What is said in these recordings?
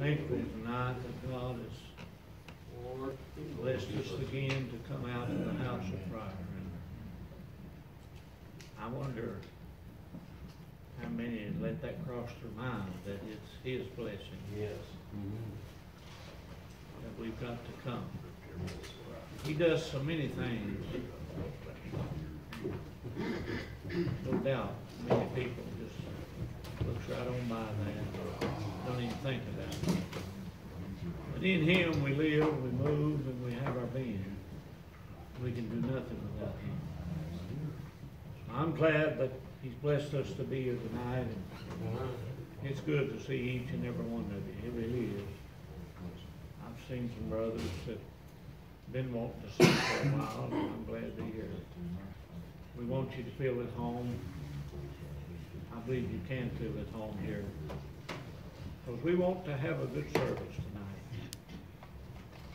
thankful tonight that God has blessed us again to come out of the house of prayer. And I wonder how many let that cross their mind, that it's His blessing, Yes. that we've got to come. He does so many things. No doubt, many people just looks right on by that, don't even think about it. But in Him, we live, we move, and we have our being. We can do nothing without Him. I'm glad that He's blessed us to be here tonight, and it's good to see each and every one of you, it really is. I've seen some brothers that been wanting to see for a while, and I'm glad to hear it. We want you to feel at home. I believe you can feel at home here. Because we want to have a good service tonight.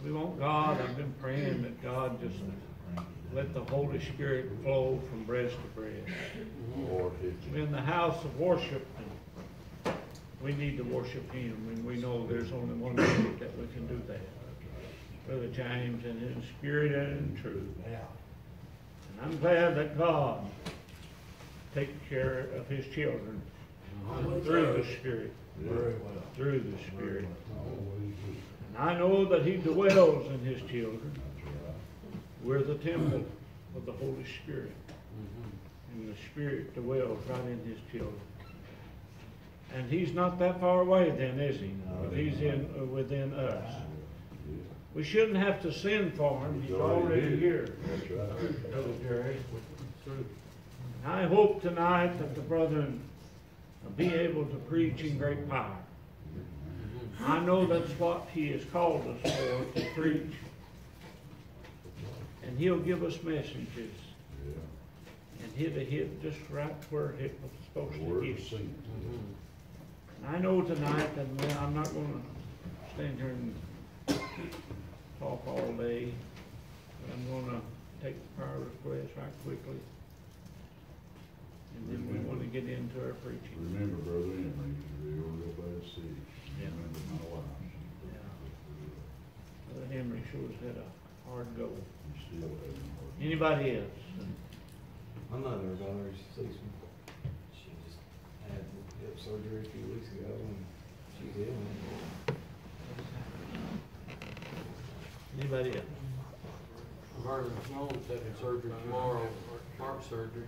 We want God, I've been praying that God just let the Holy Spirit flow from breast to breast. We're in the house of worship, we need to worship Him, and we know there's only one way that we can do that. Brother James, and in spirit and in truth. And I'm glad that God takes care of His children through the Spirit, Very well. through the Spirit. And I know that He dwells in His children. We're the temple of the Holy Spirit. And the Spirit dwells right in His children. And He's not that far away then, is He? But He's in, uh, within us. We shouldn't have to send for Him, He's already here, That's right. Jerry. I hope tonight that the brethren be able to preach in great power. I know that's what He has called us for, to preach. And He'll give us messages, and it'll hit just right where it was supposed to hit. And I know tonight that I'm not gonna stand here and talk all day, but I'm gonna take the prayer request right quickly. And then we wanna get into our preaching. Remember Brother Emery, he's real, real bad sick. Yeah. Remember my wife. Yeah. Brother Henry sure has had a hard go. He's still having a hard. Anybody else? My mother, daughter, she sees me. She just had hip surgery a few weeks ago and she's ill. Anybody else? Marvin Snows having surgery tomorrow, heart surgery.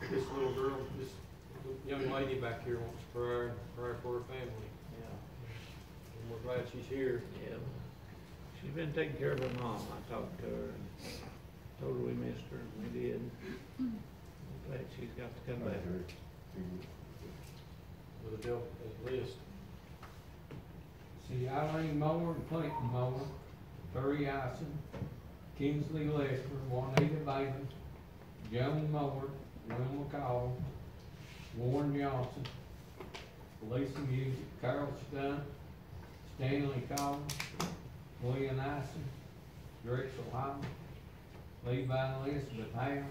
This little girl, this young lady back here wants prayer, prayer for her family. Yeah. And we're glad she's here. Yeah. She's been taking care of her mom. I talked to her and told her we missed her, and we did. I'm Glad she's got to come back. with a bill, a list. See Eileen Moore and Clinton Moore, Terry Ison, Kingsley Lester, Juanita Bailey, Joan Moore, Will McCall, Warren Johnson, Lisa Music, Carol Stunt, Stanley Collins, William Ison, Drexel Hyman, Levi and Elizabeth Hale,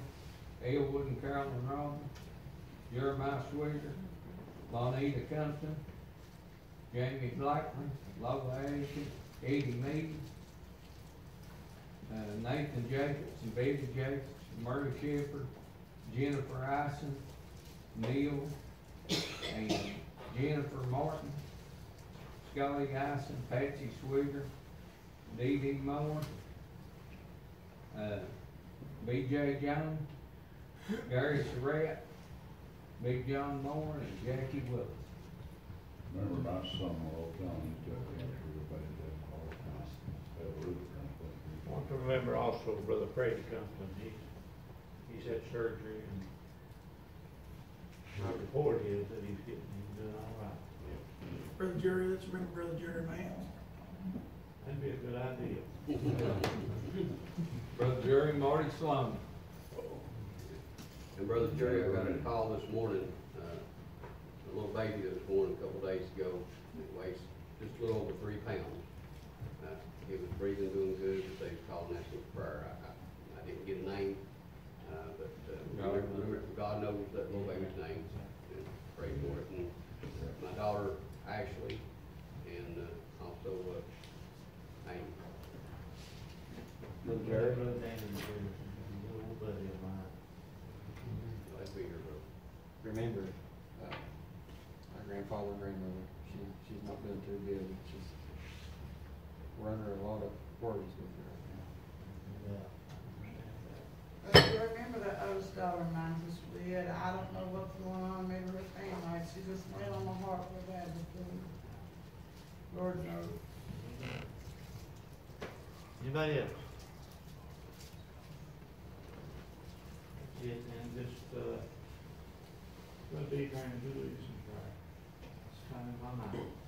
Elwood and Carolyn Robin, Jeremiah Swigger, Lonita Compton, Jamie Blackman, Lola Ashton, Eddie Mead, uh, Nathan Jacobs and Betty Jacobs, Murray Shepherd, Jennifer Ison, Neil, and Jennifer Martin, Scully Ison, Patsy Swigger, Dee Dee Moore, uh, B.J. Jones, Gary Surratt, Big John Moore, and Jackie Willis. Remember my son all the time, he's got cancer, that all the time. That really kind. I want to remember also Brother Freddie Compton. He, he's had surgery and my report is that he's getting, he's doing all right. Brother Jerry, let's remember Brother Jerry Miles. That'd be a good idea. Brother Jerry Marty Sloan. And Brother Jerry, I got a call this morning, uh, a little baby that was born a couple days ago, that weighs just a little over three pounds. Uh, He was breathing, doing good, but they was calling asking for prayer. I, I, I didn't get a name, uh, but, uh, remember, remember, God knows that little baby's name, and pray for it. And my daughter Ashley and, uh, Jerry? Brother Dan and Jerry, buddy of mine. Glad to be here, bro. remember, uh, my grandfather and grandmother, she, she's not doing too good, she's, we're under a lot of worries with her right now. Yeah. But you remember that oldest daughter of mine just did, I don't know what's going on, maybe her family, she just went on my heart real bad before. Lord knows. Anybody else? Yeah, and just, uh, we'll be trying to do try. It's kind of my mind.